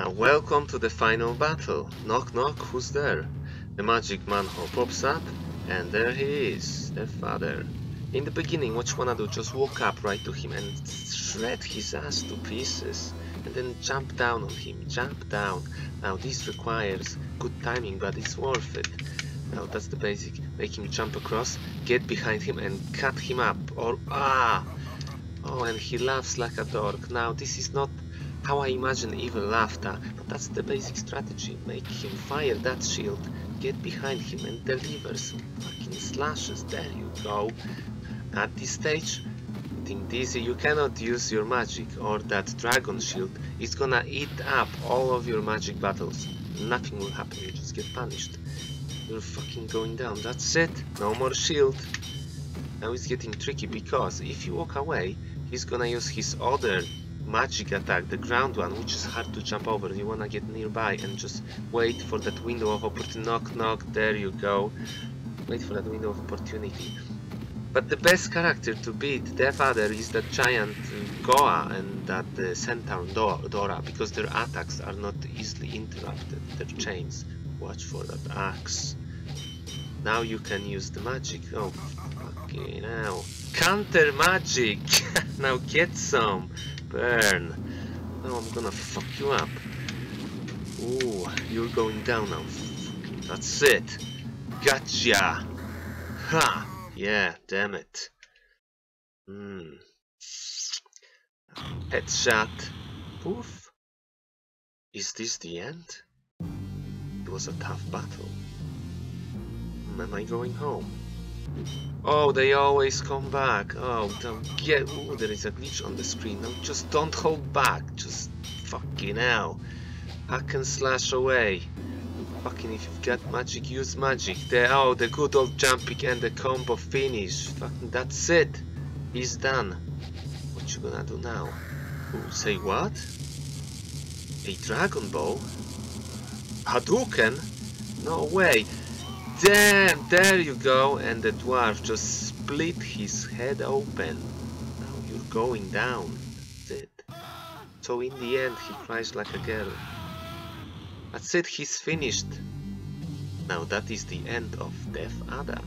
And welcome to the final battle. Knock knock, who's there? The magic manhole pops up, and there he is, the father. In the beginning, do, just walk up right to him and shred his ass to pieces. And then jump down on him, jump down. Now this requires good timing, but it's worth it. Now that's the basic. Make him jump across, get behind him and cut him up. Or, ah! Oh, and he laughs like a dog. Now this is not how I imagine evil laughter, but that's the basic strategy. Make him fire that shield, get behind him and deliver some fucking slashes. There you go. At this stage, think dizzy, you cannot use your magic or that dragon shield. It's gonna eat up all of your magic battles. Nothing will happen, you just get punished. You're fucking going down, that's it. No more shield. Now it's getting tricky because if you walk away, he's gonna use his other magic attack, the ground one, which is hard to jump over. You wanna get nearby and just wait for that window of opportunity. Knock, knock, there you go. Wait for that window of opportunity. But the best character to beat their father is that giant Goah and that uh, centaur Dora, because their attacks are not easily interrupted, their chains. Watch for that axe. Now you can use the magic. Oh, fucking hell. Counter magic! now get some! Burn! Now I'm gonna fuck you up. Ooh, you're going down now. That's it. Gotcha! Ha! Yeah, damn it. Hmm. Headshot. Poof. Is this the end? It was a tough battle. Am I going home? Oh, they always come back. Oh, don't get. Oh, there is a glitch on the screen. No, just don't hold back. Just fucking hell. Hack and slash away. Fucking if you've got magic, use magic. The, oh, the good old jumping and the combo finish. Fucking that's it. He's done. What you gonna do now? Ooh, say what? A Dragon Ball? Hadouken? No way. Damn, there you go. And the dwarf just split his head open. Now you're going down. That's it. So in the end, he cries like a girl. That's it, he's finished. Now that is the end of Death Adder.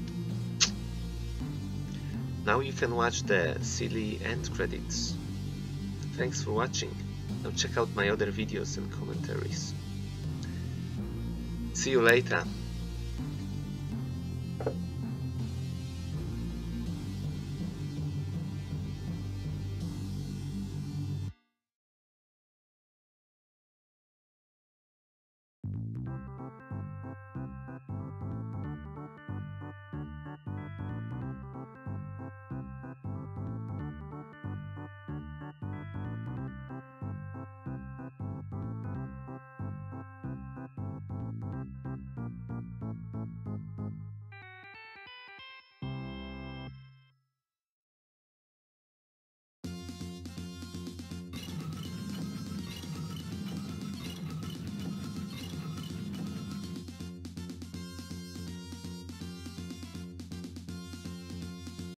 Now you can watch the silly end credits. Thanks for watching. Now check out my other videos and commentaries. See you later.